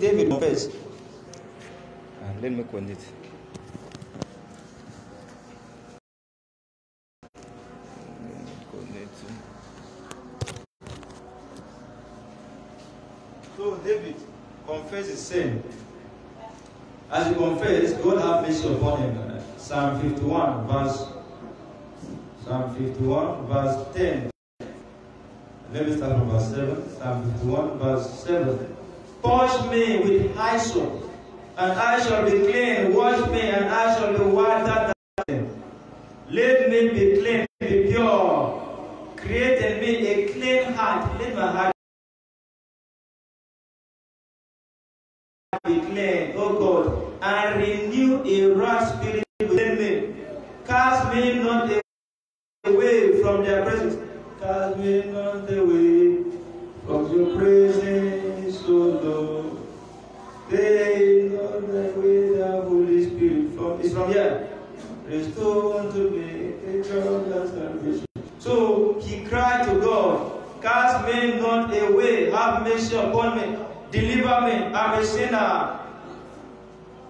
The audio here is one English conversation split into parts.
David confessed. Ah, let me connect. Connect. So David confessed his sin. As he confessed, God have mercy upon him. Psalm 51, verse Psalm 51, verse 10. Let me start from verse 7. Psalm 51, verse 7. Purge me with hyssop, and I shall be clean. Wash me, and I shall be whiter than Let me be clean, be pure. Create in me a clean heart. Let my heart be clean, O God, and renew a right spirit within me. Cast me not away from their presence. Cast me not away from your presence, Spirit from here. Restore unto me a salvation. So he cried to God, Cast me not away, have mercy upon me, deliver me, I'm a sinner.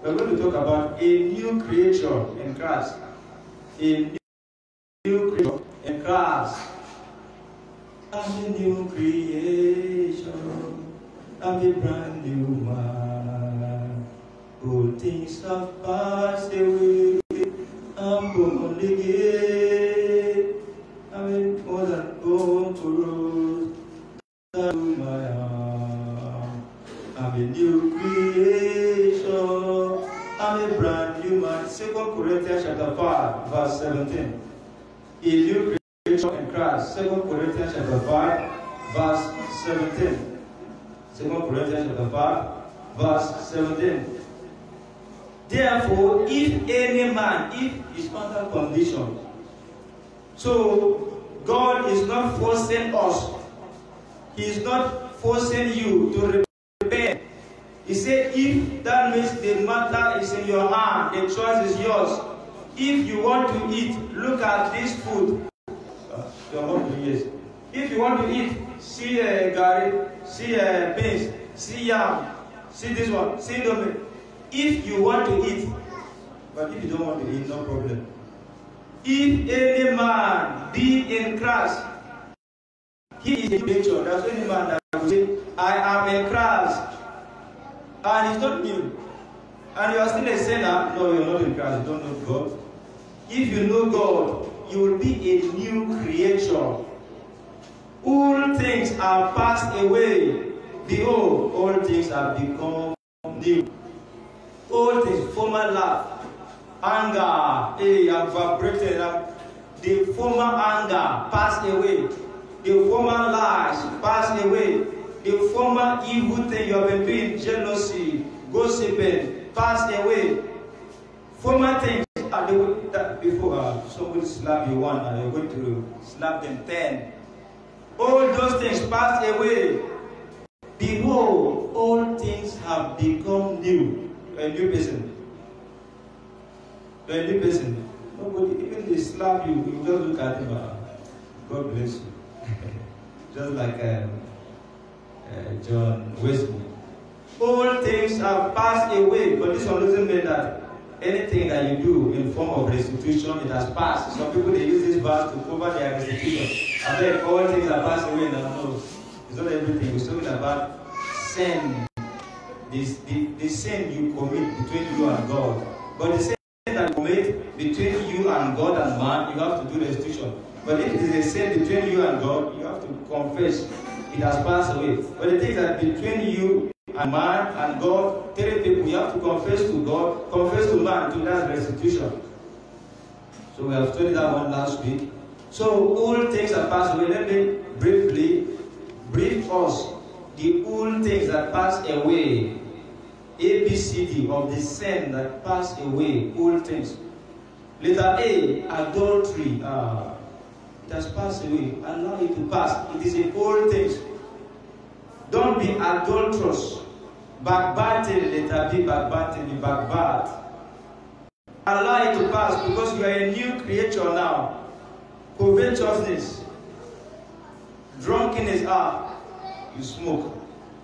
We're going to talk about a new creature in Christ. A new creature in Christ. I'm a new creation. I'm a brand new man. Good things have passed away. I'm born again. I'm more than conqueror. Through my arm. I'm a new creation. I'm a brand new man. Second Corinthians chapter 5, verse 17. A new creation in Christ. Second Corinthians chapter 5, verse 17. Second Corinthians chapter 5, verse 17. Therefore, if any man, if is under condition, so God is not forcing us. He is not forcing you to repent. He said, if that means the matter is in your hand, the choice is yours. If you want to eat, look at this food. Yes. If you want to eat, see uh, gari, see uh, beans, see yam, see this one, see domino. If you want to eat, but if you don't want to eat, no problem. If any man be in Christ, he is a nature. That's any man that will say, I am in Christ. And it's not new. And you are still a sinner. No, you're not in Christ. You don't know God. If you know God, you will be a new creature. All things are passed away. Behold, all things have become new. All things, former love, anger, hey, I'm vibrated. I'm, the former anger passed away. The former lies passed away. The former evil thing you have been doing, jealousy, gossiping, passed away. Former things are the that before uh, somebody slap you one and you're going to slap them ten. All those things passed away. Behold, all things have become new. A new person. A new person. Nobody, even they slap you, you just look at him. Uh, God bless you. just like um, uh, John Wesley. All things have passed away, but this one doesn't mean that anything that you do in form of restitution, it has passed. Some people they use this verse to cover their restitution. And then all things are passed away now. No, it's not everything. We're talking about sin. This, the, the sin you commit between you and God. But the sin that you commit between you and God and man, you have to do restitution. But if it is a sin between you and God, you have to confess it has passed away. But the thing that between you and man and God, three people, you have to confess to God, confess to man, to that restitution. So we have studied that one last week. So all things have passed away. Let me briefly brief us the old things that passed away. A, B, C, D of the sin that passed away, all things. Letter A, adultery. Uh, it has passed away. Allow it to pass. It is a old things. Don't be adulterous. Backbiting, letter B, backbiting, backbite. Allow it to pass because you are a new creature now. Covetousness, drunkenness, ah, you smoke,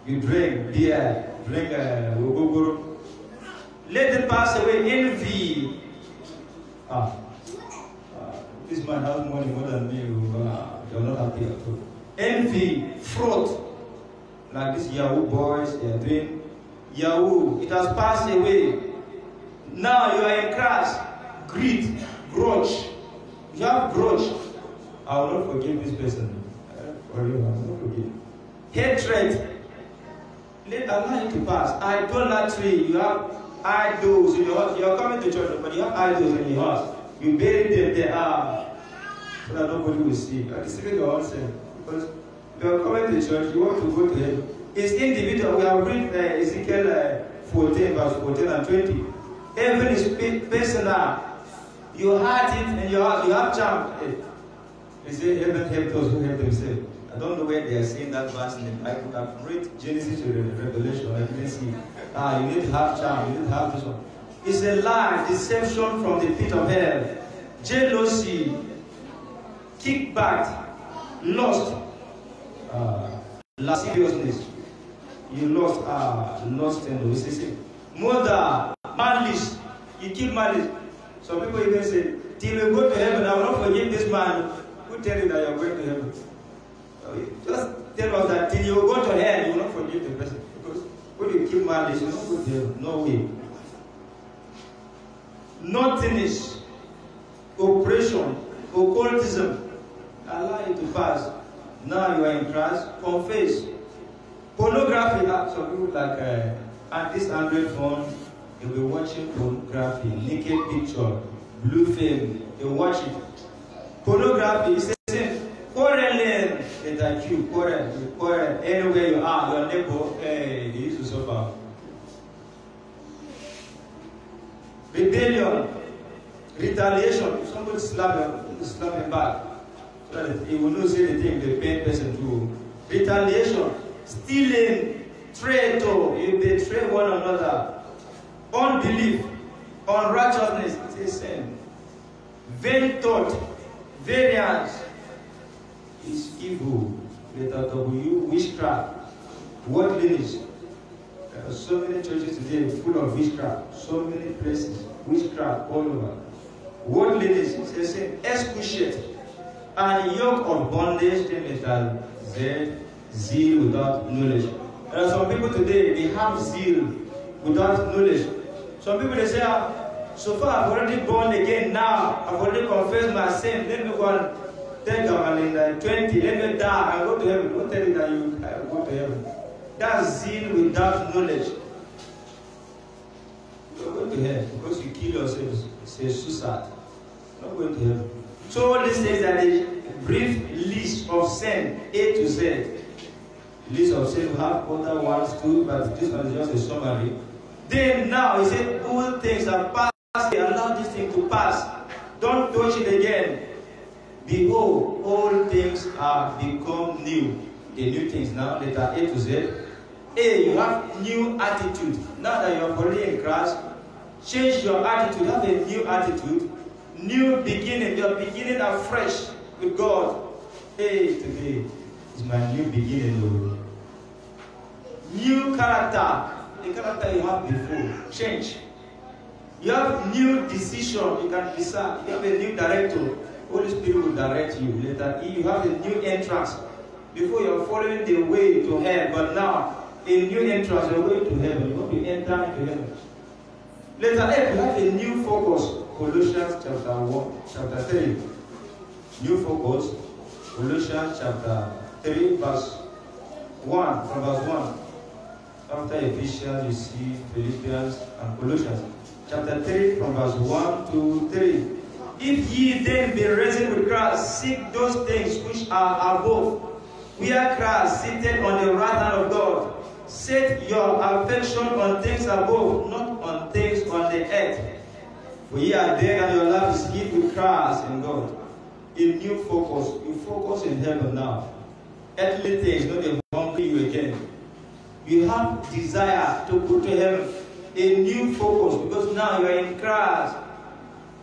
you drink beer. Let it pass away. Envy. Ah, uh, this man has money more than me. Uh, you're not happy at all. Envy, fraud. Like these Yahoo boys, they are doing Yahoo. It has passed away. Now you are in Christ. Greed, grudge. You have grudge. I will not forgive this person. You, I will not forgive. Hatred. Let allow it to pass. Idolatry. You have idols in your house. You are coming to church, but you have idols in your house. You bury them there. Ah, so that nobody will see. You are deceiving your own self. Because you are coming to church, you want to go to heaven. It's individual. We have read uh, Ezekiel uh, 14, verse 14 and 20. Heaven is personal. You had it and you have, you have charm. They say heaven help those who help themselves. I don't know where they are saying that verse in the Bible. I've read Genesis to Revelation. I didn't see. Ah, you need to have charm. You need to have this one. It's a lie, deception from the pit of hell. Jealousy, kickback, lust, uh, lasciviousness. You lost, uh, lost and in the Murder, malice. You keep malice. Some people even say, till we go to heaven, I will not forgive this man who tell you that you are going to heaven. Just tell us that till you go to hell, you will not forgive the person. Because when you keep malice, you will not go to heaven. No way. Nothingness, oppression, occultism, allow you to pass. Now you are in Christ, confess. Pornography, some people like uh, at this Android phone, You'll be watching pornography, naked picture, blue film. You watch it. Pornography is. It's like you quarrel, you. Anywhere you are, your neighbor, hey, they used to suffer. Rebellion, retaliation. Somebody slap him, slap him back. So that he will not say the thing the pain person do. Retaliation, stealing, traitor. You betray one another unbelief, unrighteousness is a sin. Vain thought, variance is evil. Letter W, witchcraft, worldliness. There are so many churches today full of witchcraft, so many places, witchcraft all over. Worldliness is a sin. Excruciate. And yoke of bondage, letter Z, zeal without knowledge. There are some people today, they have zeal without knowledge. Some people they say, ah, so far I've already born again now. I've already confessed my sin. Let me go and take in uh, 20. Let die and go to heaven. Don't tell me that you go to heaven. That's zeal without knowledge. You're going to hell because you kill yourself. It's a suicide. Not going to heaven. So all these things are a brief list of sin, A to Z. List of sin. We have other ones too, but this one is just a summary. Then now, he said, all things have passed. Allow this thing to pass. Don't touch it again. Behold, are become new. The new things now, letter A to Z. A, you have new attitude. Now that you're already in Christ, change your attitude. Have a new attitude. New beginning. You're beginning afresh with God. Hey, today is my new beginning, Lord. New character the character you have before. Change. You have new decision. You can decide. You have a new director. Holy Spirit will direct you. Later, you have a new entrance. Before you're following the way to hell, but now a new entrance, you're to heaven. You're going to enter into heaven. Later, F, you have a new focus. Colossians chapter 1, chapter 3. New focus. Colossians chapter 3, verse 1, from verse 1. After Ephesians, you see Philippians and Colossians. Chapter 3, from verse 1 to 3. If ye then be risen with Christ, seek those things which are above, where Christ seated on the right hand of God. Set your affection on things above, not on things on the earth. For ye are dead, and your life is hid with Christ in God. In new focus, you focus in heaven now. Earthly things, not they hungry you again you have desire to go to heaven. A new focus because now you are in Christ.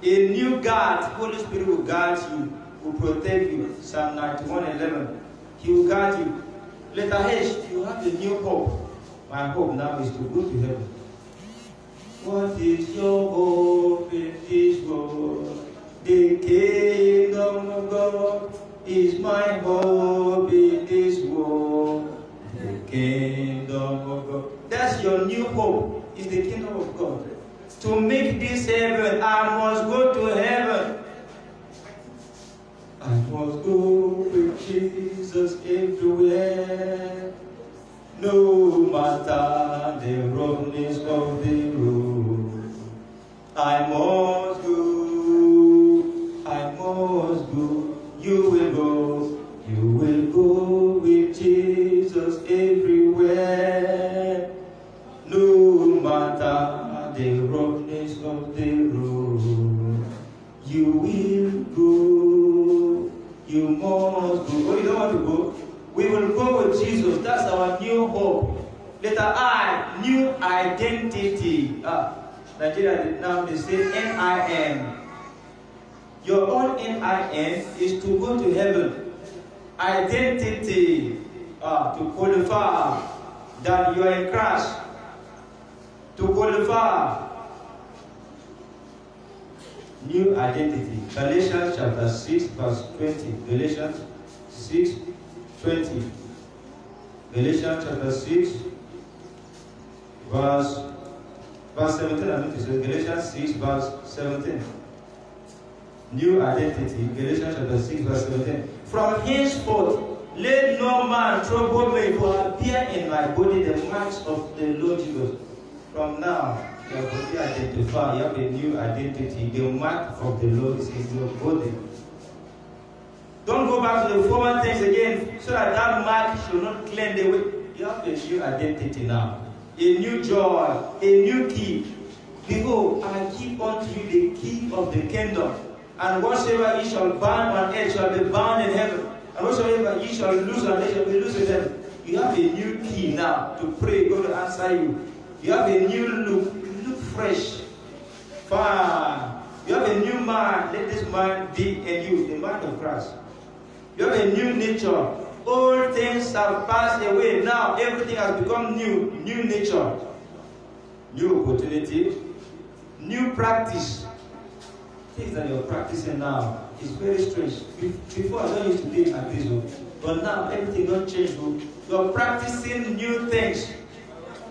A new guard, Holy Spirit will guard you, will protect you. Psalm 91 11. He will guard you. Letter H, you have a new hope. My hope now is to go to heaven. What is your hope in this world? The kingdom of God is my hope in this world. The kingdom of God. That's your new hope, is the kingdom of God. To make this heaven, I must go to heaven. I must go with Jesus everywhere. No matter the roughness of the road, I must go, I must go. You will of the road, you will go, you must go. Oh, you don't want to go? We will go with Jesus. That's our new hope. Letter I, new identity. Ah, Nigeria did now they say N-I-N. Your own N-I-N is to go to heaven. Identity, ah, to qualify that you are in Christ. To qualify. New identity. Galatians chapter 6, verse 20. Galatians 6, 20. Galatians chapter 6, verse, verse 17. I think it says Galatians 6, verse 17. New identity. Galatians chapter 6, verse 17. From henceforth, let no man trouble me, for I bear in my body the marks of the Lord Jesus. From now, you have body you have a new identity. The mark of the Lord is in your body. Don't go back to the former things again so that that mark should not claim the way. You have a new identity now, a new joy, a new key. Behold, I give unto you the key of the kingdom. And whatsoever ye shall bind on earth shall be bound in heaven. And whatsoever ye shall loose on earth shall be loose in heaven. You have a new key now to pray, God will answer you. You have a new look fresh. Fine. You have a new mind. Let this mind be in you, the mind of Christ. You have a new nature. All things have passed away. Now everything has become new. New nature. New opportunity. New practice. Things that you're practicing now is very strange. Before I don't used to be like this, but now everything don't change. You're practicing new things.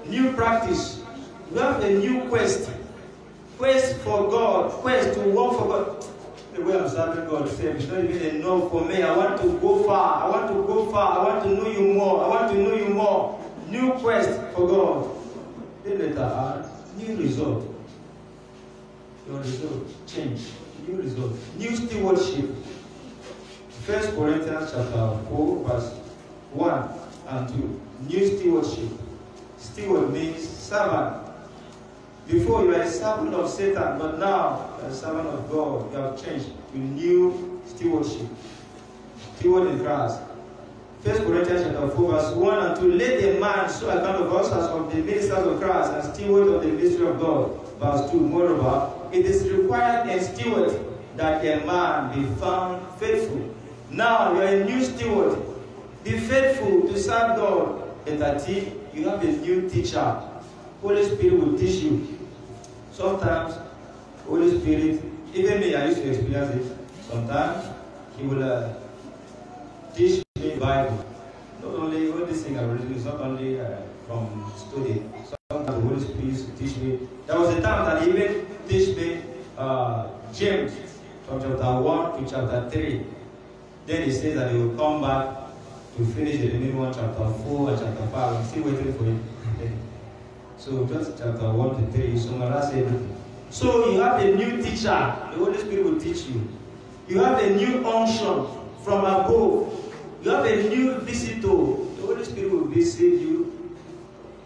New practice. You have a new quest. Quest for God. Quest to work for God the way I'm serving God same. It's not even enough for me. I want to go far. I want to go far. I want to know you more. I want to know you more. New quest for God. Then later on, new result. Your result change. New result. New stewardship. First Corinthians chapter 4, verse 1 and 2. New stewardship. Steward means servant. Before you were a servant of Satan, but now you are a servant of God. You have changed to new stewardship. Steward in Christ. First Corinthians chapter 4, verse 1 and 2. Let a man so account of us as of the ministers of Christ and steward of the mystery of God. Verse 2. Moreover, it is required in steward that a man be found faithful. Now you are a new steward. Be faithful to serve God. And that you have a new teacher. Holy Spirit will teach you. Sometimes, Holy Spirit, even me, I used to experience it. Sometimes, He will uh, teach me Bible. Not only all these things I read, it's not only uh, from study. Sometimes the Holy Spirit teach me. There was a time that He even teach me uh, James from chapter 1 to chapter 3. Then He says that He will come back to finish the remaining one, chapter 4 and chapter 5. I'm still waiting for Him. So just chapter 1 to 3, you summarize everything. So you have a new teacher, the Holy Spirit will teach you. You have a new unction from above. You have a new visitor, the Holy Spirit will visit you.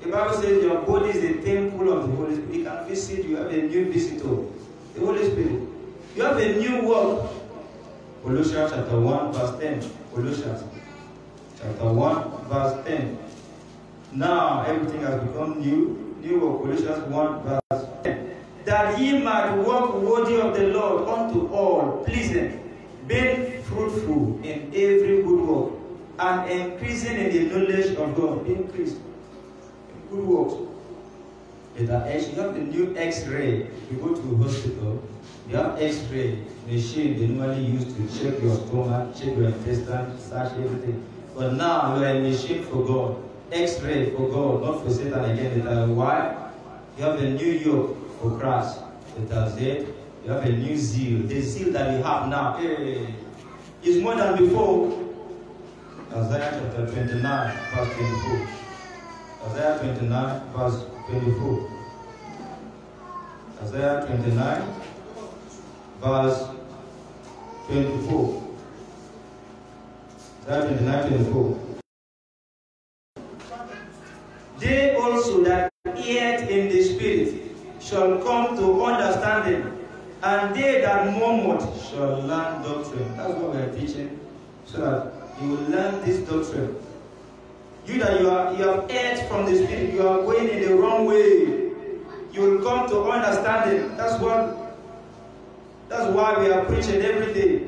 The Bible says your body is a temple of the Holy Spirit. He can visit you, you have a new visitor, the Holy Spirit. You have a new work. Colossians chapter 1, verse 10. Colossians chapter 1, verse 10. Now everything has become new. New work, Colossians 1, verse 10. That ye might walk worthy of the Lord unto all, pleasing, being fruitful in every good work, and increasing in the knowledge of God. Increase. In good works. X, you have the new X-ray. You go to the hospital, you have X-ray machine they normally use to check your stomach, check your intestine, search everything. But now you are a machine for God. X-ray for God, not for Satan again. Letter Y, you have a new yoke for Christ. Letter Z, you have a new zeal. The zeal that you have now hey, is more than before. Isaiah chapter 29, verse 24. Isaiah 29, verse 24. Isaiah 29, verse 24. Isaiah 29, 24. They also that hear in the spirit shall come to understanding, and they that murmured shall learn doctrine. That's what we are teaching, so that you will learn this doctrine. You that you are you have heard from the spirit, you are going in the wrong way. You will come to understanding. That's what that's why we are preaching every day.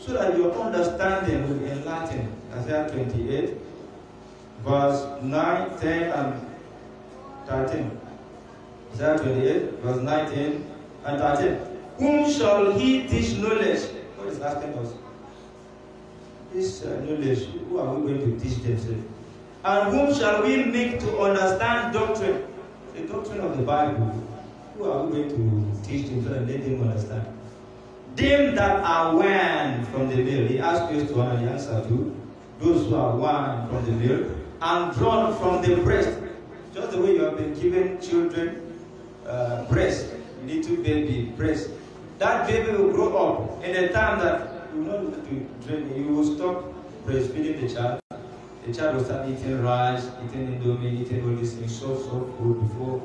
So that your understanding will be enlightened. Isaiah 28, verse 9, 10, and 13. Isaiah 28, verse 19 and 13. Whom shall he teach knowledge? God is asking us. This uh, knowledge, who are we going to teach them? And whom shall we make to understand doctrine? The doctrine of the Bible. Who are we going to teach them so that let them understand? Them that are won from the veil. He asked one and the answer to those who are won from the veil and drawn from the breast. Just the way you have been given children uh, breast, little baby breast. That baby will grow up in a time that you will not to drink. You will stop breastfeeding the child. The child will start eating rice, eating indomie, eating all these things, soft food before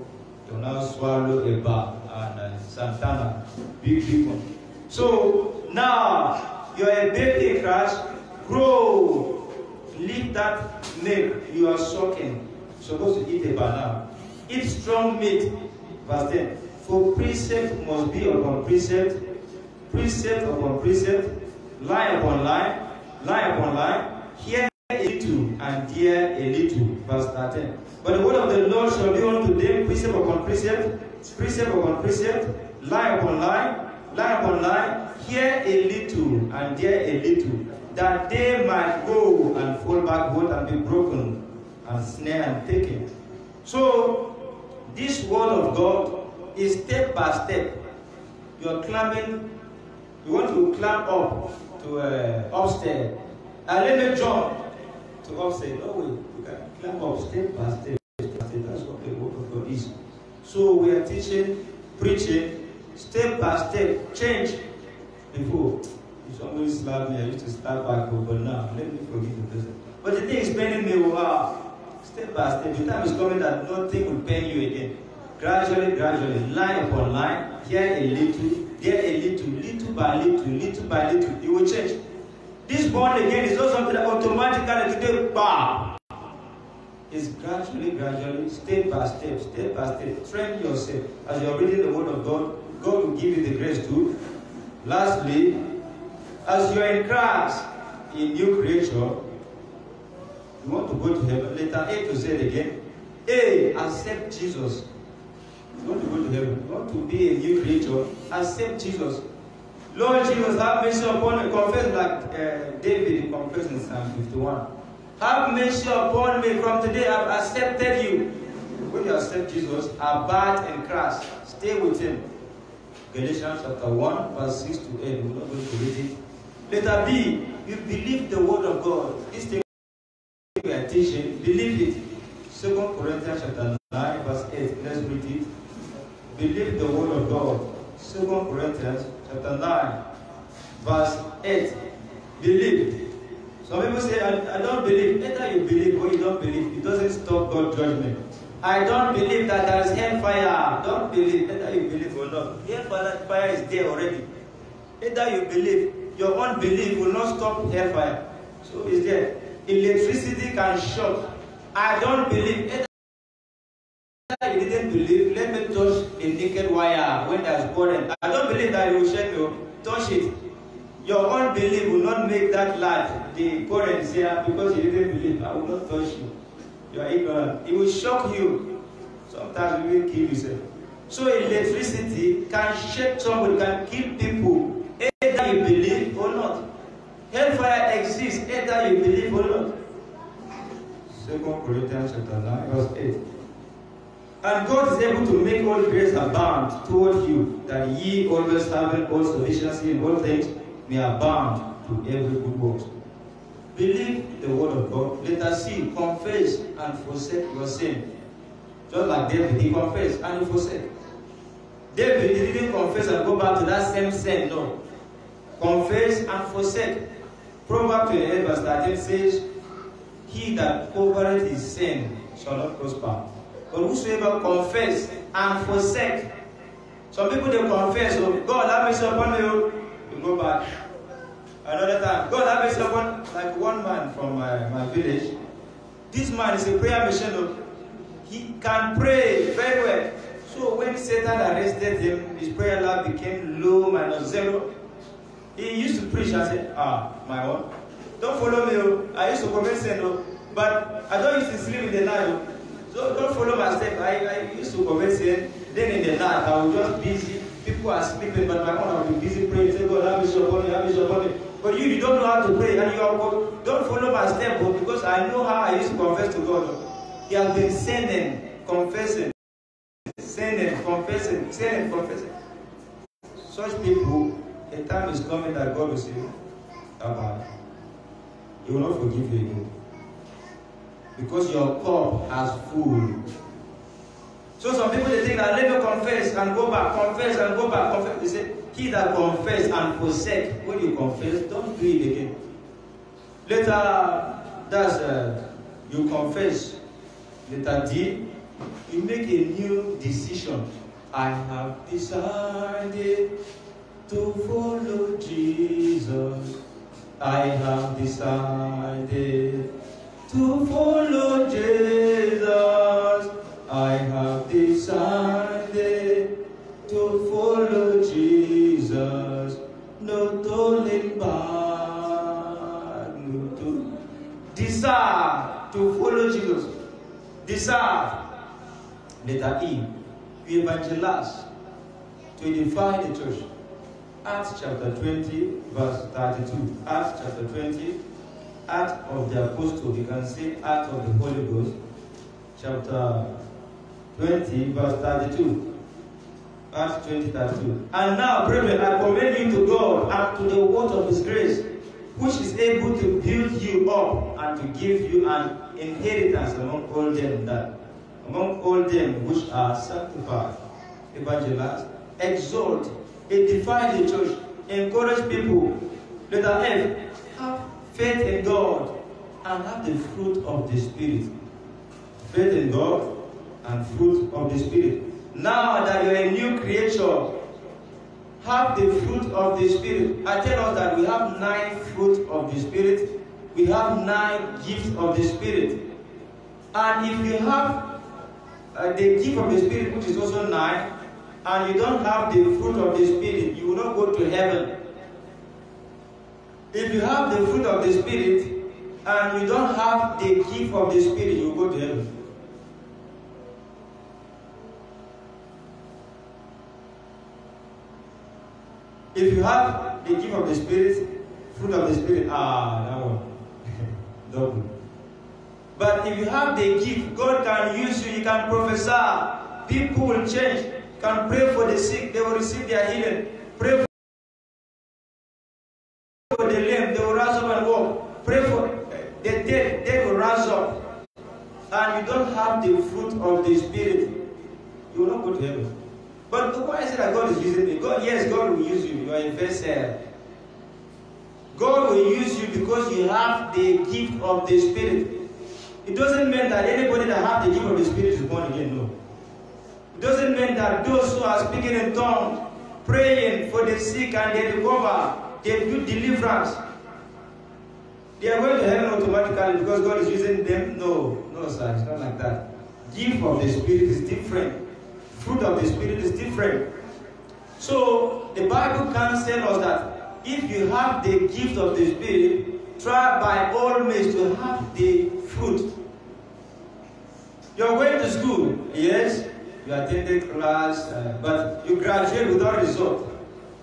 you now swallow a bar and uh, Santana, big, big one. So now you're a baby in Christ, grow, leave that milk you are sucking. Supposed to eat a banana. Eat strong meat. Verse 10. For precept must be upon precept, precept upon precept, lie upon lie, lie upon lie, here a little and there a little. Verse 13. But the word of the Lord shall be unto them precept upon precept, precept upon precept, lie upon lie, lie upon lie, here a little and there a little, that they might go and fall backward and be broken and snare and taken. So, this word of God is step by step. You are climbing, you want to climb up to uh, upstairs. And let me jump to upstairs. No way. You can climb up step by step. Step by step. That's what the word of God is. So we are teaching, preaching, step by step, change. Before, if somebody slapped me, I used to start back, but now, let me forgive the person. But the thing is paining me, wow, step by step. The time is coming that nothing will pain you again. Gradually, gradually, line upon line, here a little, there a little, little by little, little by little, it will change. This born again is not something that automatically today, bam. It's gradually, gradually, step by step, step by step. Train yourself. As you're reading the word of God, God will give you the grace to. Lastly, as you are in Christ, in new creature, you want to go to heaven. Letter A to Z again. A, accept Jesus. You want to go to heaven. You want to be a new creature. Accept Jesus. Lord Jesus, have mercy upon me. Confess like uh, David confessed in Psalm 51. Have mercy upon me. From today I've accepted you. When you accept Jesus, abide in Christ. Stay with him. Galatians chapter 1, verse 6 to 8. We're not going to read it. Letter B, you believe the word of God. This thing we are teaching, believe it. Second Corinthians chapter 9, verse 8. Let's read it. Believe the word of God. Second Corinthians chapter 9, verse 8. Believe. Some people say, I, I don't believe. Either you believe or you don't believe. It doesn't stop God's judgment. I don't believe that there is hellfire. Don't believe. Either you believe or not. Hellfire fire is there already. Either you believe. Your own belief will not stop hellfire. So it's there. Electricity can shock. I don't believe. Either you didn't believe, let me touch a naked wire when there's current. I don't believe that you will shake you. Touch it. Your own belief will not make that light. The current is here because you didn't believe. I will not touch you. You are ignorant. It will shock you. Sometimes it will kill yourself. So electricity can shake somebody, can kill people, either you believe or not. Hellfire exists, you believe or not. Second Corinthians chapter 9, verse 8. And God is able to make all grace abound toward you, that ye always having all sufficiency in all things may abound to every good work. Believe the word of God. Let us see, confess and forsake your sin. Just like David, he confessed and he forsake. David he didn't confess and go back to that same sin, no. Confess and forsake. Proverbs 28 verse 13 says, He that covereth his sin shall not prosper. But whosoever confess and forsake. Some people they confess, oh, God have mercy upon me, oh. you go back. Another time, God have mercy upon like one man from my, my village. This man is a prayer machine. Oh. He can pray very well. So when Satan arrested him, his prayer life became low, minus zero. He used to preach and say, Ah, my own. Don't follow me. Oh. I used to commit sin, oh. but I don't used to sleep in the night. Oh. So don't follow my step. I, I used to commit sin. Then in the night, I was just busy. People are sleeping, but my own, I will be busy praying. Say, God, have mercy upon me, have mercy upon me. But you, you don't know how to pray, and you are don't follow my step, because I know how I used to confess to God. He has been sinning, confessing, sinning, confessing, sinning, confessing. Such people, a time is coming that God will say, Abba, He will not forgive you again. Because your cup has full. So some people they think that let me confess and go back, confess and go back, confess. They say, he that confess and forsake, when you confess, don't do it again. Later, that's uh, you confess. Later D, you make a new decision. I have decided to follow Jesus. I have decided to follow Jesus. I have decided to follow Jesus. No turning back. No to desire to follow Jesus. Desire. Letter E. You evangelize to edify the church. Acts chapter 20, verse 32. Acts chapter 20, Act of the Apostle. You can see Act of the Holy Ghost, chapter 20, verse 32. Acts 20, 32. And now, brethren, I commend you to God and to the word of his grace, which is able to build you up and to give you an inheritance among all them that among all them which are sanctified, evangelize, exalt, edify the church, encourage people. Letter F, have faith in God and have the fruit of the Spirit. Faith in God and fruit of the Spirit. Now that you're a new creature, have the fruit of the Spirit. I tell us that we have nine fruit of the Spirit. We have nine gifts of the Spirit. And if you have uh, the gift of the Spirit, which is also nine, and you don't have the fruit of the Spirit, you will not go to heaven. If you have the fruit of the Spirit, and you don't have the gift of the Spirit, you will go to heaven. If you have the gift of the Spirit, fruit of the Spirit, ah, that one. Double. But if you have the gift, God can use you, you can prophesy. People will change. Can pray for the sick, they will receive their healing. Pray for the lame, they will rise up and walk. Pray for the dead, they will rise up. And you don't have the fruit of the Spirit, you will not go to heaven. But why is it that God is using me? God, yes, God will use you. You are a vessel. God will use you because you have the gift of the Spirit. It doesn't mean that anybody that has the gift of the Spirit is born again, no. Doesn't mean that those who are speaking in tongues, praying for the sick and they recover, they do deliverance, they are going to heaven automatically because God is using them. No, no, sir, it's not like that. Gift of the Spirit is different. Fruit of the Spirit is different. So the Bible can tell us that if you have the gift of the Spirit, try by all means to have the fruit. You're going to school, yes, you attended class, uh, but you graduate without result.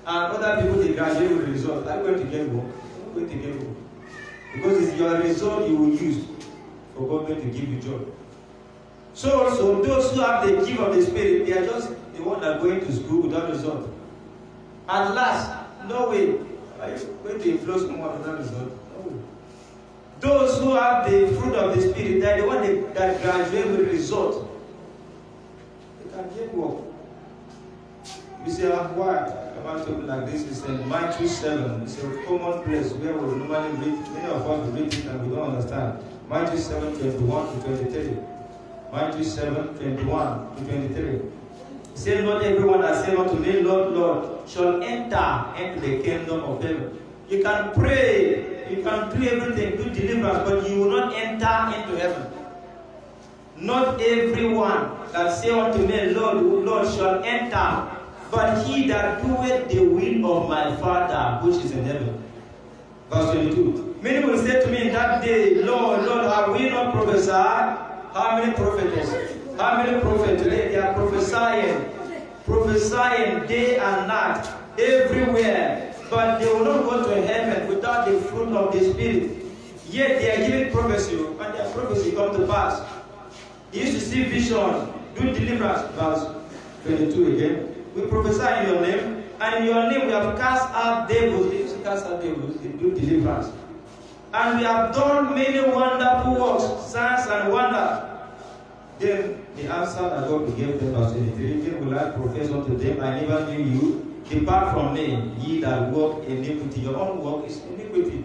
And other people, they graduate with result. Are you going to get work? Going to get work. Because it's your result you will use for government to give you job. So also, those who have the gift of the Spirit, they are just the one that are going to school without result. At last, no way. Are you going to influence someone without result? Those who have the fruit of the Spirit, they are the one that, that graduate with result. Work. You say, ah, why? On, talking like this. It's in Matthew 7. It's a common place where we normally read. Many of us read it and we don't understand. Matthew 7, 21 to 23. Matthew 7, 21 to 23. Say not everyone that say unto me, Lord, Lord, shall enter into the kingdom of heaven. You can pray, you can do everything, do deliverance, but you will not enter into heaven. Not everyone that say unto me, Lord, Lord, shall enter, but he that doeth the will of my Father which is in heaven. Verse 22. Many will say to me in that day, Lord, Lord, have we not prophesied? How many prophets? How many prophets today? They are prophesying, prophesying day and night, everywhere. But they will not go to heaven without the fruit of the Spirit. Yet they are giving prophecy, and their prophecy come to pass. He used to see vision, do deliverance. Verse 22 again. We prophesy in your name, and in your name we have cast out devils. They used to cast out devils, they do deliverance. And we have done many wonderful works, signs and wonders. Then the answer that God gave them was 23, Then will I profess unto them, I never knew you. Depart from me, ye that work iniquity. Your own work is iniquity.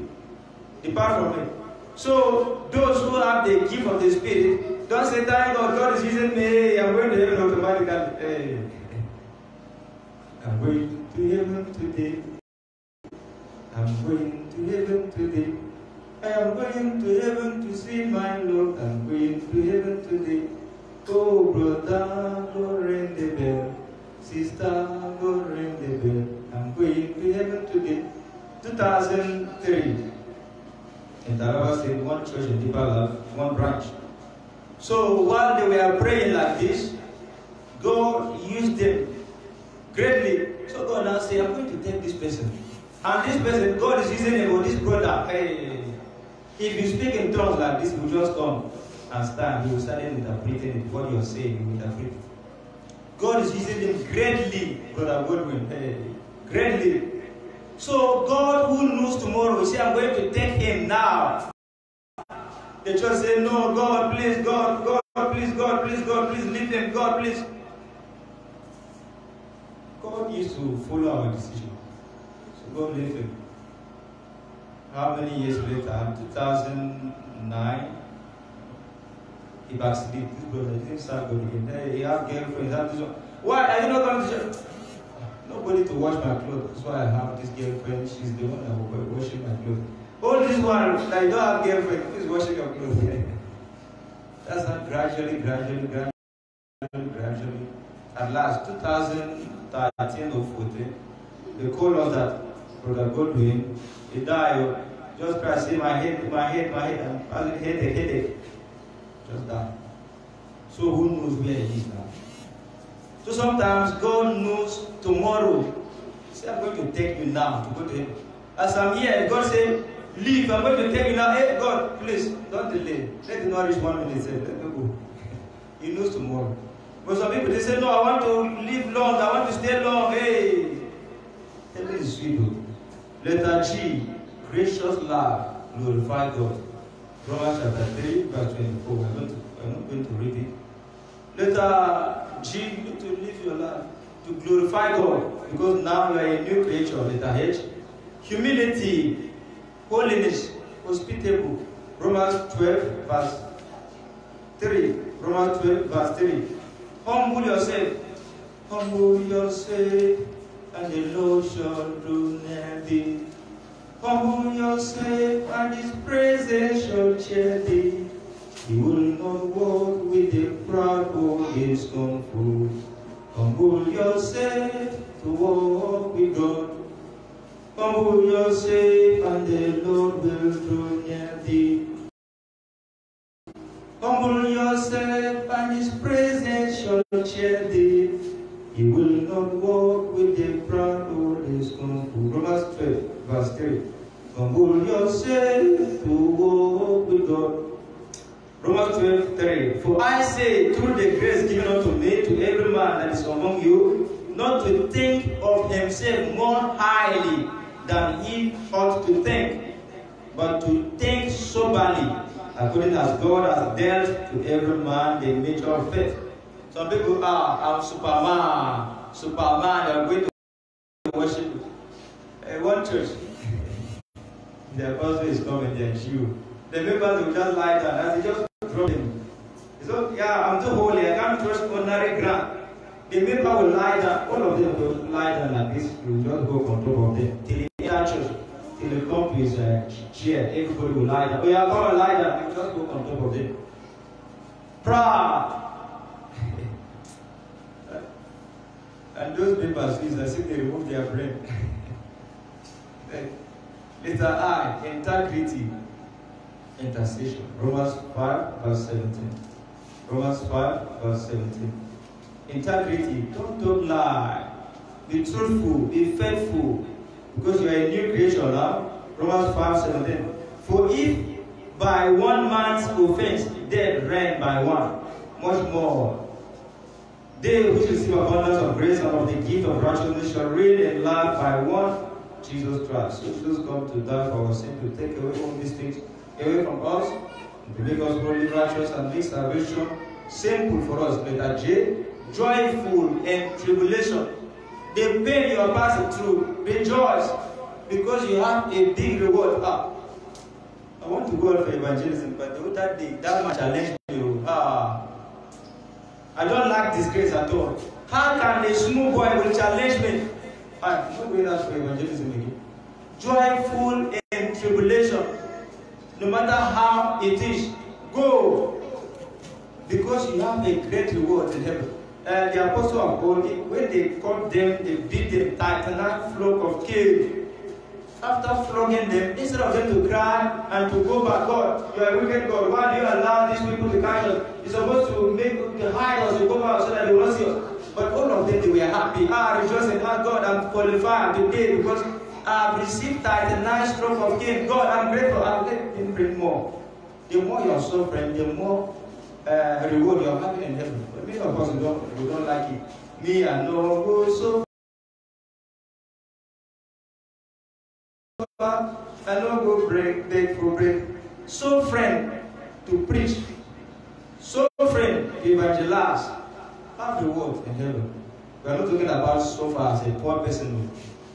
Depart from me. So those who have the gift of the Spirit, don't say, thank God, God is using me, I'm going to heaven automatically. Hey. I'm going to heaven today. I'm going to heaven today. I am going to heaven to see my Lord. I'm going to heaven today. Oh, brother, go ring the bell. Sister, go ring the bell. I'm going to heaven today. 2003. In Taraba State, one church in Deeper one branch. So while they were praying like this, God used them greatly. So God now say, I'm going to take this person. And this person, God is using him, or this brother, hey, if you speak in tongues like this, will just come and stand. He will start interpreting what you're saying. He will interpret. God is using him greatly, Brother Godwin. Hey, greatly. So God who knows tomorrow, will say, I'm going to take him now. The church say, No, God, please, God, God, please, God, please, God, please, leave him, God, please. God used to follow our decision. So God left him. How many years later, 2009, he backslid. This brother, he didn't start going again. He have girlfriends. Why are you not coming to church? Nobody to wash my clothes. That's why I have this girlfriend. She's the one that will wash my clothes. All this one, you don't have girlfriend, who's washing your clothes? That's how gradually, gradually, gradually, gradually. At last, 2013 or 14, they called us that Brother Godwin, he died. Oh. Just cry, say my head, my head, my head, I'm headache, headache. Just that. So who knows where he is now? So sometimes God knows tomorrow. Say, I'm going to take you now to go to him. As I'm here, God said, Leave, I'm going to take you now. Hey, God, please, don't delay. Let not reach one minute. Say, let me go. He knows tomorrow. But some people, they say, No, I want to live long. I want to stay long. Hey, heaven is sweet. Letter G, gracious love, glorify God. Romans chapter 3, verse 24. I'm not, I'm not going to read it. Letter G, you need to live your life to glorify God because now you are a new creature. Letter H, humility, holiness, hospitable. Romans 12, verse 3. Romans 12, verse 3. Humble yourself. Humble yourself, and the Lord shall do thee. Humble yourself, and his presence shall cheer thee. He will not walk with the proud or the scornful. Humble yourself to walk with God. Humble yourself, and the Lord will draw near thee. Humble yourself, and say he will not walk with the proud or the scornful. Romans 12, verse 3. Humble yourself to walk with God. Romans 12, 3. For I say, through the grace given unto me, to every man that is among you, not to think of himself more highly than he ought to think, but to think soberly, according as God has dealt to every man the nature of faith. Some people are, I'm Superman, Superman, they are going to worship uh, one church. the apostle is coming, they are Jew. The members will just lie down, as they just him. He yeah, I'm too holy, I can't trust ordinary ground. The people will lie down, all of them will lie down like this, You will just go on top of them till he church. Till he come to his uh, chair, everybody will lie down. Oh yeah, come and lie down, will just go on top of them. Proud. and those members, it's as if they remove their brain. Letter I, integrity, intercession. Romans 5, verse 17. Romans 5, verse 17. Integrity, don't, don't lie. Be truthful, be faithful, because you are a new creation now. Romans 5, 17. For if by one man's offense death reigned by one, much more they which receive abundance of grace and of the gift of righteousness shall reign in life by one Jesus Christ. So Jesus come to die for our sin, to take away all these things away from us, to make us holy, righteous, and make salvation simple for us. Letter J, joyful in tribulation. The pain you are passing through, rejoice, because you have a big reward up. I want to go out for evangelism, but other day, that much challenged me. Ah, I don't like disgrace at all. How can a small boy will challenge me? I'm not going out for evangelism again. Joyful in tribulation, no matter how it is, go. Because you have a great reward in heaven. Uh, the apostle of old, when they caught them, they beat them tight and that flock of kids. After flogging them, instead of them to cry and to go back, God, you are a wicked God. Why do you allow these people to catch us? You're supposed to make to hide us, to go out so that they won't see us. But all of them, they were happy. Ah, rejoicing. Ah, God, I'm qualified today because I've received that nice stroke of gain. God, I'm grateful. I'm going bring more. The more you're suffering, the more uh, reward you're having in heaven. But many of us, we don't, we don't like it. Me, I know go so I know go break, beg for break. So friend to preach. So friend to evangelize. Have the word in heaven. We are not talking about so far as a poor person.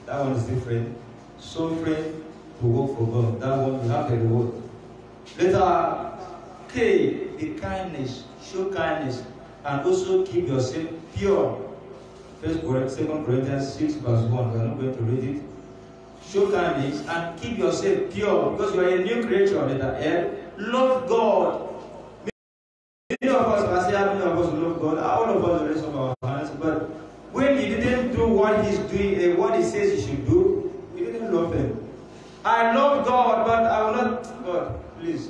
That one is different. So to work for God. That one you have the reward. Letter K, the kindness. Show kindness. And also keep yourself pure. First Corinthians, Second Corinthians 6 verse 1. We are not going to read it show kindness, and keep yourself pure because you are a new creature, letter L. Love God. Many of us, I say, many of us love God. All of us raise up our hands. But when he didn't do what He's doing, uh, what He says he should do, he didn't love Him. I love God, but I will not. God, please.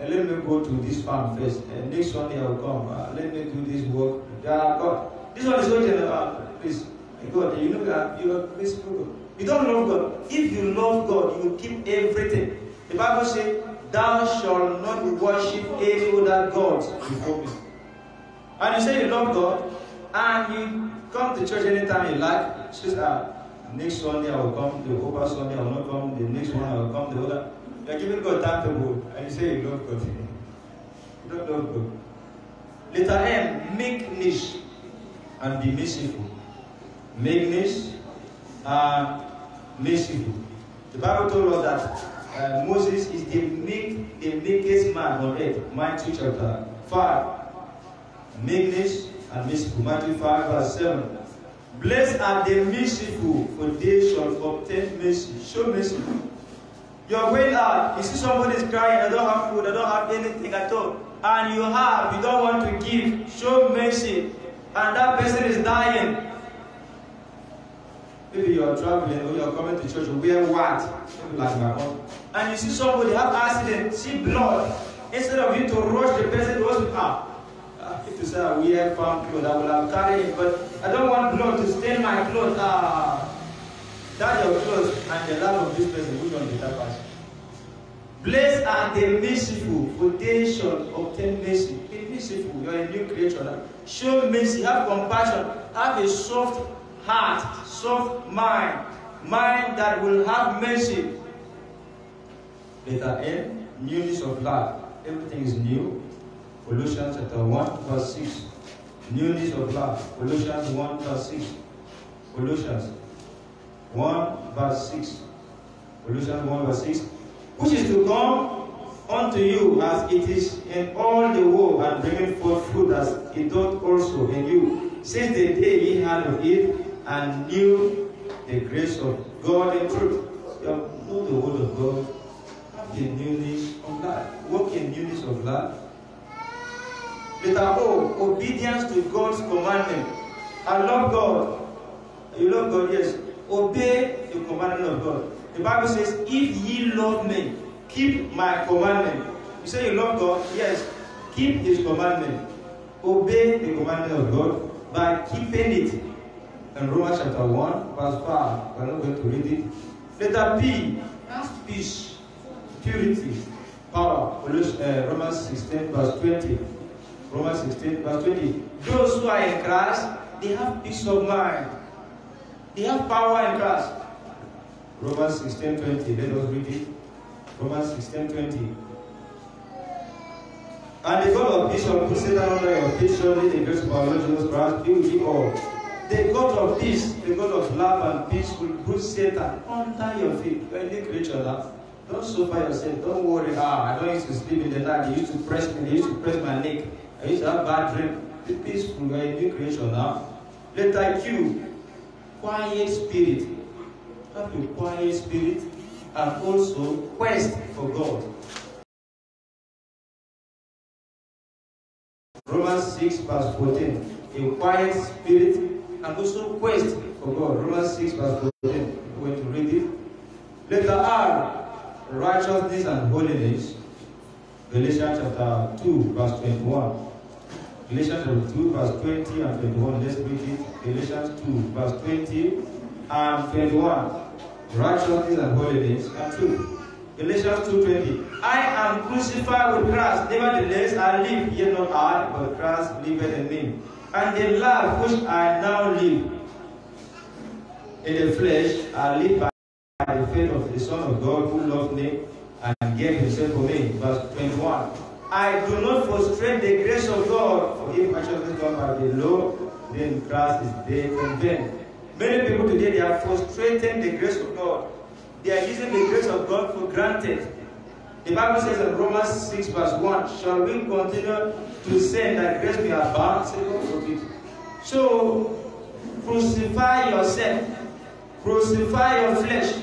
Uh, let me go to this farm first. Uh, next Sunday I will come. Uh, let me do this work. God. This one is so general. Uh, please. God, you know that you are peaceful. You don't love God. If you love God, you will keep everything. The Bible says, Thou shalt not worship any other gods before me. And you say you love God, and you come to church anytime you like. Says, ah, next Sunday I will come, the over Sunday I will not come, the next one I will come, the other. You are giving God time to go, and you say you love God. you don't love God. Letter M, meekness and be merciful. Meekness and merciful. The Bible told us that uh, Moses is the meek, the meekest man on earth. Matthew chapter 5. Meekness and. Matthew 5 verse 7. Blessed are the merciful, for they shall obtain mercy. Show mercy. You're going out, you see somebody is crying, I don't have food, I don't have anything at all. And you have, you don't want to give. Show mercy. And that person is dying. Maybe you are traveling or you are coming to church, wear maybe like my own. And you see somebody have accident, see blood. Instead of you to rush the person to hospital, ah, you say I wear farm clothes, I will have carried it, but I don't want blood to stain my clothes. Ah, that your clothes and the love of this person, which one is that person? Blessed are the merciful, for they shall obtain mercy. Be merciful, you are a new creature. Show mercy, have compassion, have a soft heart, soft mind, mind that will have mercy. Letter N, newness of life. Everything is new. Colossians chapter 1, verse 6. Newness of life. Colossians 1, verse 6. Colossians 1, verse 6. Colossians 1, verse 6. Which is to come unto you as it is in all the world and bringing forth fruit as it doth also in you, since the day ye heard of it and knew the grace of God in truth. You know the word of God. The newness of life. Walk in newness of life. Letter O, obedience to God's commandment. I love God. You love God, yes. Obey the commandment of God. The Bible says, if ye love me, keep my commandment. You say you love God? Yes. Keep his commandment. Obey the commandment of God by keeping it. In Romans chapter 1, verse 5. We're not going to read it. Letter P, peace, purity, power. Uh, Romans 16, verse 20. Romans 16, verse 20. Those who are in Christ, they have peace of mind. They have power in Christ. Romans 16, 20. Let us read it. Romans 16, 20. And the God of peace shall put Satan under your feet, surely the grace of our Lord Jesus Christ be with you all. The God of peace, the God of love and peace will put Satan under your feet. You are a new creature now. Don't suffer yourself. Don't worry. Ah, I don't used to sleep in the night. They used to press me. They used to press my neck. I used to have bad dream. Be peaceful. Are a new creation now. Letter Q. Quiet spirit. Have a quiet spirit and also quest for God. Romans 6 verse 14. A quiet spirit and also quest for God. Romans 6 verse 14. I'm going to read it. Letter R. Righteousness and holiness. Galatians chapter 2 verse 21. Galatians chapter 2 verse 20 and 21. Let's read it. Galatians 2 verse 20 and 21. Righteousness and holiness and truth. Galatians 2.20 I am crucified with Christ, nevertheless I live, yet not I, but Christ liveth in me. And the life which I now live in the flesh, I live by the faith of the Son of God who loved me and gave himself for me. Verse 21 I do not frustrate the grace of God, for if righteousness come by the law, then Christ is dead and vain. Many people today, they are frustrating the grace of God. They are using the grace of God for granted. The Bible says in Romans 6 verse 1, Shall we continue to sin that grace may abound? So, crucify yourself. Crucify your flesh.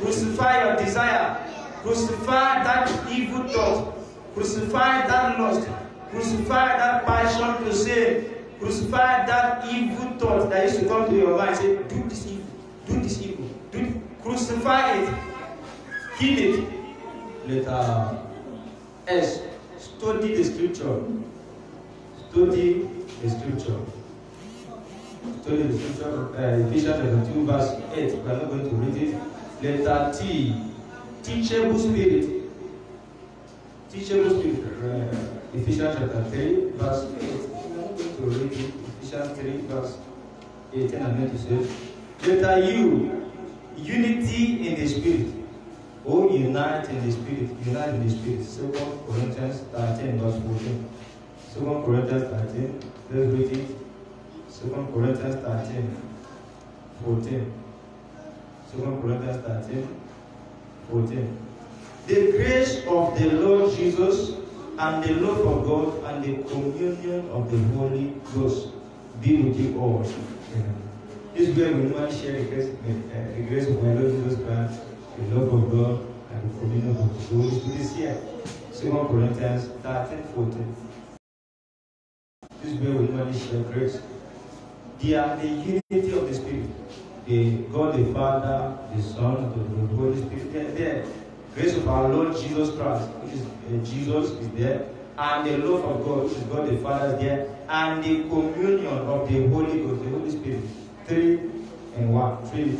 Crucify your desire. Crucify that evil thought. Crucify that lust. Crucify that passion to sin. Crucify that evil thought that used to come to your mind. Say, do this evil. Do this evil. Do this. Crucify it. Kill it. Letter S. Study the scripture. Study the scripture. Study the scripture. Uh, Ephesians chapter 2, verse 8. We are not going to read it. Letter T. Teachable spirit. Teachable spirit. Uh, Ephesians chapter 3, verse 8. We are going to read. Ephesians 3, verse 18 and 26. Letter U. Unity in the spirit. Oh, unite in the spirit. Unite in the spirit. Second Corinthians 13, verse 14. Second Corinthians 13. Let's read it. Second Corinthians 13, 14. Second Corinthians 13, 14. The grace of the Lord Jesus and the love of God and the communion of the Holy Ghost be with you all. Amen. This is where we normally share the grace, uh, the grace of my Lord Jesus Christ, the love of God, and the communion of the Holy Spirit is here. Second Corinthians 13, 14. This is where we normally share grace. They are the unity of the Spirit. The God the Father, the Son, the Holy Spirit. They are there. Grace of our Lord Jesus Christ, which is uh, Jesus is there, and the love of God, which is God the Father is there, and the communion of the Holy Ghost, the Holy Spirit. Three and one, Trinity.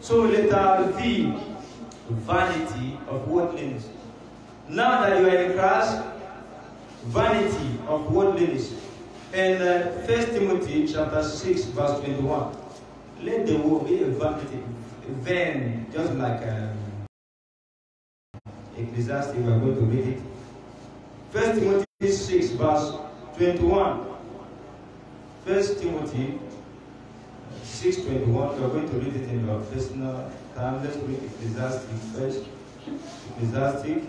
So letter V, vanity of worldliness. Now that you are in Christ, vanity of worldliness. And uh, 1 Timothy chapter 6, verse 21. Let the world be a vanity, vain, just like Ecclesiastes, we are going to read it. 1 Timothy 6, verse 21. 1 Timothy 6, 21. We are going to read it in our personal time. Let's read Ecclesiastes first. Ecclesiastes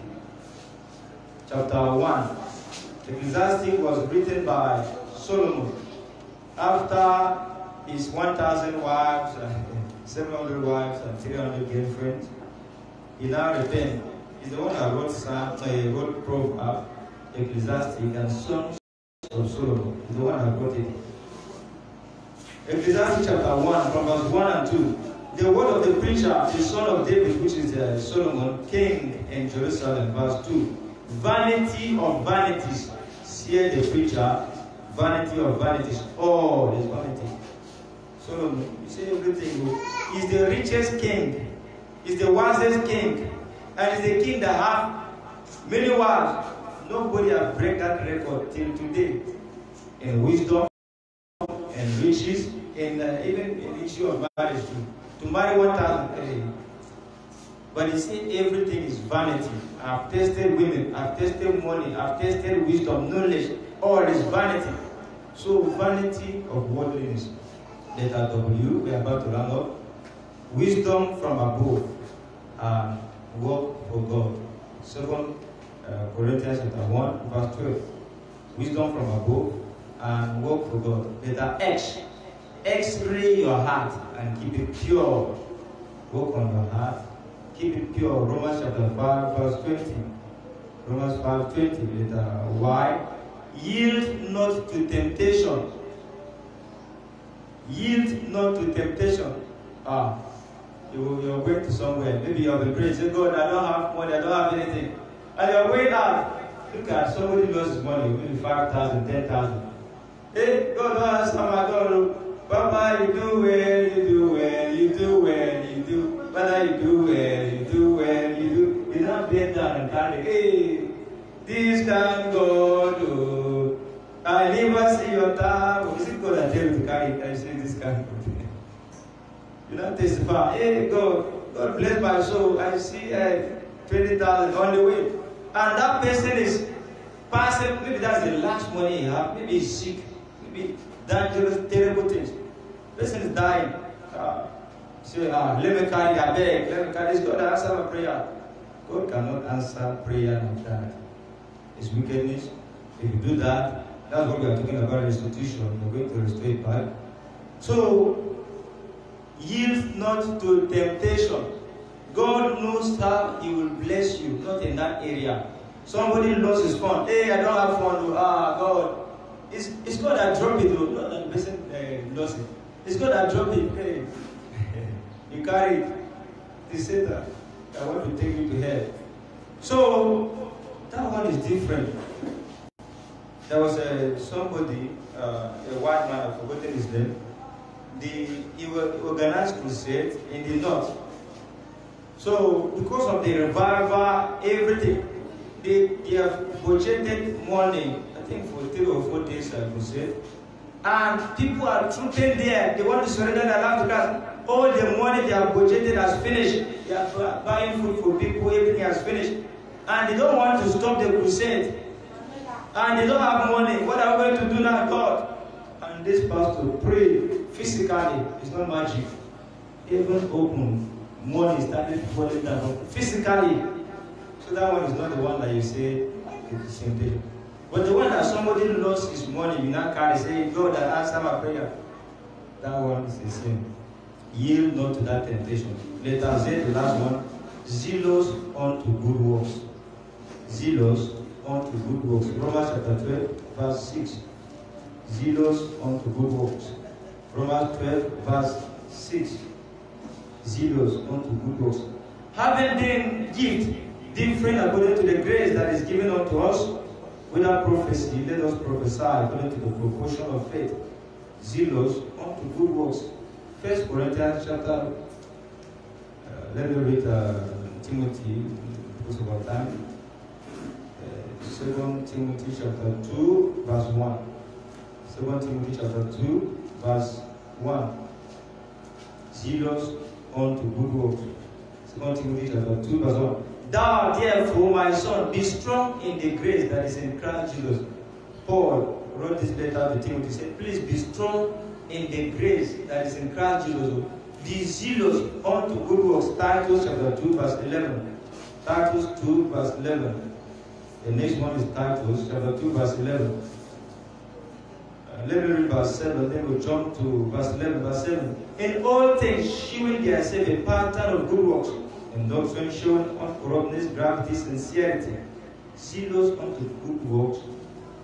chapter 1. Ecclesiastes was written by Solomon after his 1,000 wives, 700 wives, and 300 girlfriends. He now repented. He's the one that wrote Psalm, uh, wrote Proverbs, Ecclesiastes, and Songs of Solomon. He's the one that wrote it. Ecclesiastes chapter 1, from verse 1 and 2. The word of the preacher, the son of David, which is uh, Solomon, king in Jerusalem, verse 2. Vanity of vanities, said the preacher, vanity of vanities. All is vanity. Solomon, you say everything. He's the richest king. He's the wisest king. And he's a king that have many wives. Nobody has break that record till today. In wisdom, and riches, and uh, even in issue of marriage too. To marry 1,000 But he said everything is vanity. I've tested women, I've tested money, I've tested wisdom, knowledge. All is vanity. So vanity of worldliness. Letter W, we are about to round up. Wisdom from above and work for God. Second uh, Corinthians chapter 1, verse 12. Wisdom from above and work for God. Letter X. X-ray your heart and keep it pure. Work on your heart. Keep it pure. Romans chapter 5, verse 20. Romans 5, 20. Letter Y. Yield not to temptation. Yield not to temptation. Ah, you, you're going to somewhere. Maybe you have been praying. Say, God, I don't have money. I don't have anything. And you're going out. Look at somebody lost his money. Maybe 5,000, 10,000. Hey, God, don't my God. Oh. Papa, you do well, you do well, you do well, you do. Father, you do well, you do well, you do. You not bend down and carry. Hey, this can God. Oh. I never see your time. Is it God that tell you to carry? I say this God. You don't testify. Hey, God, God bless my soul. I see uh, 20,000 on the way. And that person is passing, maybe that's the last money he have. Maybe he's sick. Maybe dangerous, terrible things. Person is dying. Uh, say, ah, let me carry a bag. Let me carry this. God answer my prayer. God cannot answer prayer like that. It's wickedness. If you do that, that's what we are talking about restitution. We're going to restore it back. So, yield not to temptation. God knows how He will bless you, not in that area. Somebody lost his phone. Hey, I don't have phone. Ah, God. It's, it's God that dropped it. Not that person uh, lost it. It's God that dropped it. Hey, you carry it. That. I want to take you to hell. So, that one is different. There was a, somebody, uh, a white man, I've forgotten his name. The, he organized crusade in the north. So, because of the revival, everything, they, they have budgeted money, I think for three or four days, I say. And people are trooping there. They want to surrender their land God. All the money they have budgeted has finished. They are buying food for people, everything has finished. And they don't want to stop the crusade. And they don't have money. What are we going to do now, God? And this pastor prayed physically. It's not magic. Even open. Money started falling down physically. So that one is not the one that you say it's the same thing. But the one that somebody lost his money, you not carry, say, God, that answer my prayer. That one is the same. Yield not to that temptation. Let us say the last one. Zealous unto good works. Zealous unto good works. Romans chapter 12, verse 6. Zealous unto good works. Romans 12, verse 6. Zealous unto good works. Having then gift different according to the grace that is given unto us. Without prophecy, let us prophesy according to the proportion of faith. Zealous unto good works. First Corinthians chapter, uh, let me read uh, Timothy because of our time. Uh, Second Timothy chapter 2, verse 1. Second Timothy chapter 2, verse 1. Zealous unto good works. Second Timothy chapter 2, verse 1. Thou, therefore, my son, be strong in the grace that is in Christ Jesus. Paul wrote this letter to Timothy. He said, Please be strong in the grace that is in Christ Jesus. Be zealous unto good works. Titus chapter 2, verse 11. Titus 2, verse 11. The next one is Titus chapter 2, verse 11. Uh, let me read verse 7, then we'll jump to verse 11. Verse 7. In all things, shewing thyself a pattern of good works in doctrine showing uncorruptness, gravity, sincerity, zealous unto good works.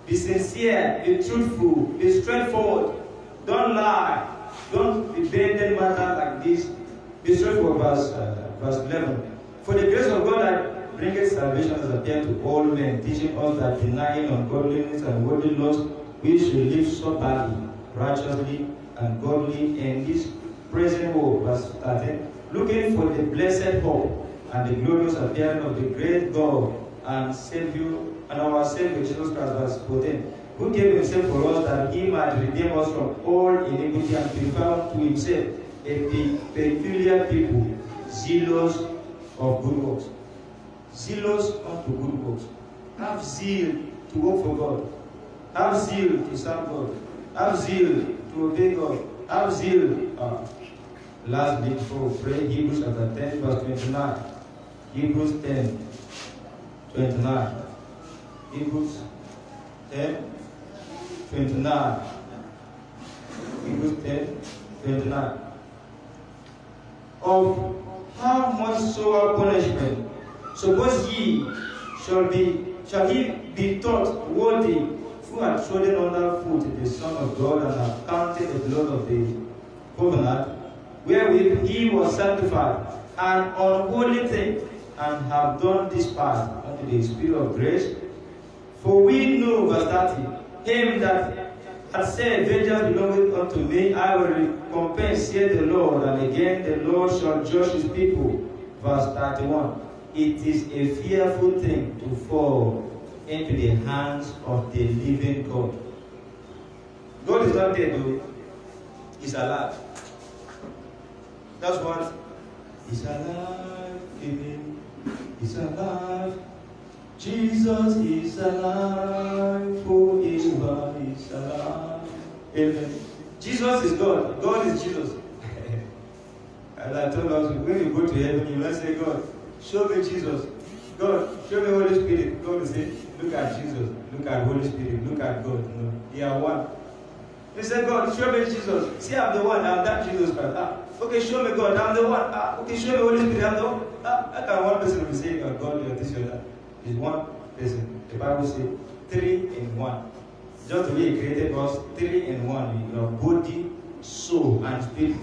Be sincere, be truthful, be straightforward. Don't lie. Don't be bending matter like this. Be straightforward, verse, uh, verse 11. For the grace of God that bringeth salvation has appeared to all men, teaching us that denying ungodliness and worldly lust, we should live soberly, righteously, and godly in this present world. Verse 13 looking for the blessed hope and the glorious appearing of the great God and Savior and our Savior Jesus Christ, verse 14, who gave himself for us that he might redeem us from all iniquity and purify to himself a peculiar people, zealous of good works. Zealous unto good works. Have zeal to work for God. Have zeal to serve God. Have zeal to obey God. Have zeal. Uh, last before pray, Hebrews chapter 10, verse 29. Hebrews 10, 29. Hebrews 10, 29. Hebrews 10, 29. Of how much soever punishment, suppose ye shall be shall he be thought worthy who had trodden under foot the Son of God and have counted the blood of the covenant wherewith he was sanctified, an unholy thing, and have done this part unto the Spirit of grace. For we know, verse 30, him that hath said, Vengeance belongeth unto me, I will recompense, saith the Lord. And again, the Lord shall judge his people. Verse 31. It is a fearful thing to fall into the hands of the living God. God is not dead, though. He's alive. That's what. He's alive in He's alive. Jesus is alive. Forever is alive. Amen. Jesus is God. God is Jesus. As I told us, when you go to heaven, you must say, God, show me Jesus. God, show me Holy Spirit. God will say, look at Jesus. Look at Holy Spirit. Look at God. No, they are one. He said, God, show me Jesus. See, I'm the one. I'm that Jesus Christ. Ah, okay, show me God. I'm the one. Ah, okay, show me Holy Spirit. I'm the one. Ah, how can one person be saying, oh, God, you're this, you're that? He's one person. The Bible says three in one. Just the way He created us, three in one. Your body, soul, and spirit.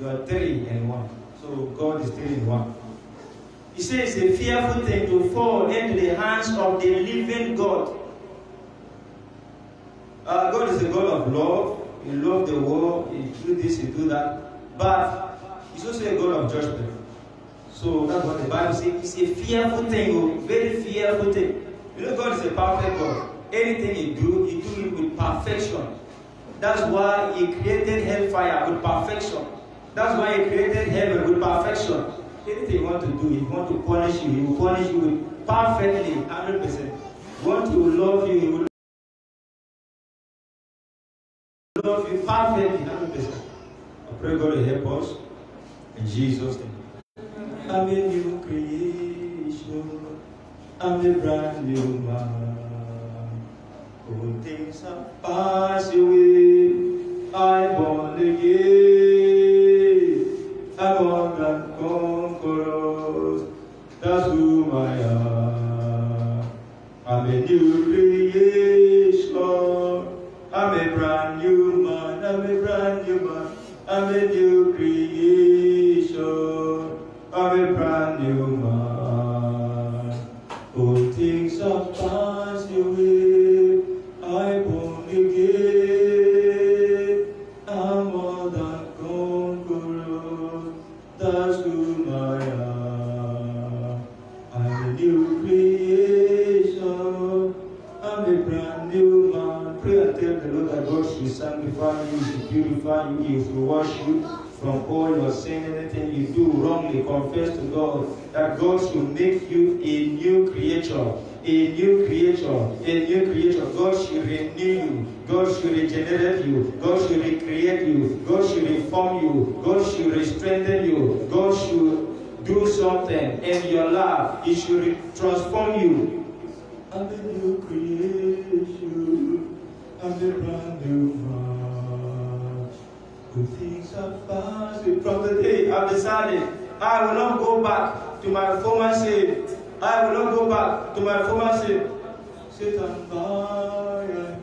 You are three in one. So God is three in one. He says it's a fearful thing to fall into the hands of the living God. Uh, God is a God of love. He loves the world. He do this, he do that. But he's also a God of judgment. So that's what the Bible says. It's a fearful thing, oh, very fearful thing. You know, God is a perfect God. Anything he do, he do it with perfection. That's why he created hellfire with perfection. That's why he created heaven with perfection. Anything you want to do, if you want to punish you, he will punish you perfectly, 100%. He want to love you, he will love you perfectly, 100%. I pray God will help us in Jesus' name. I'm a new creation. I'm a brand new man. All things have passed away. I'm born again. More than conquerors. I'm a new creation. I'm a brand new man. I'm a brand new man. I'm a new creation. I'm a brand new man. All things have passed away. I will not go back to my former sin. I will not go back to my former sin. Satan, by